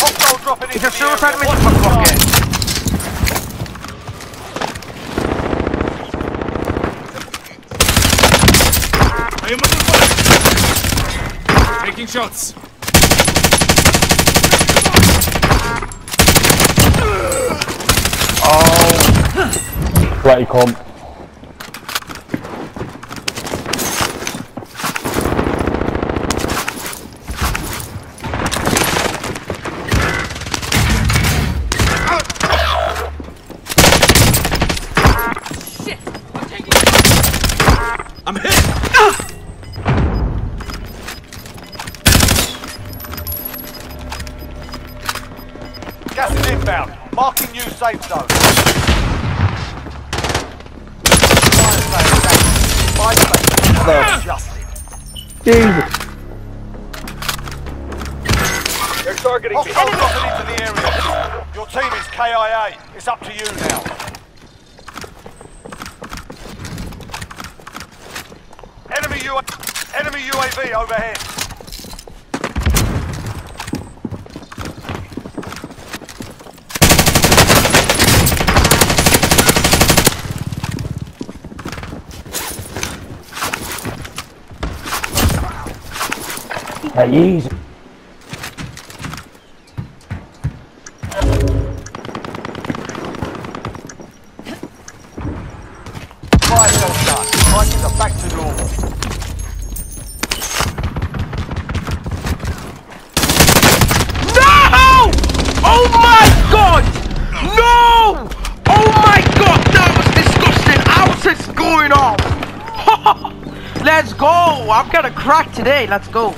Hostile dropping It's into a the suicide area. mission, Watch the motherfucker. I am under fire! Taking shots. Oh. Bloody cunt. I'm hit! Ah! Gas is inbound. Marking new safe zone. Fire station. Fire station. Adjusted. Jesus. They're targeting me. Hostile dropping into the area. Your team is KIA. It's up to you now. Enemy U enemy UAV overhead. Hey, easy. Sale done. Prices are back to normal. No! Oh my god! No! Oh my god, that was disgusting. How's this going on? Let's go! I'm gonna crack today. Let's go.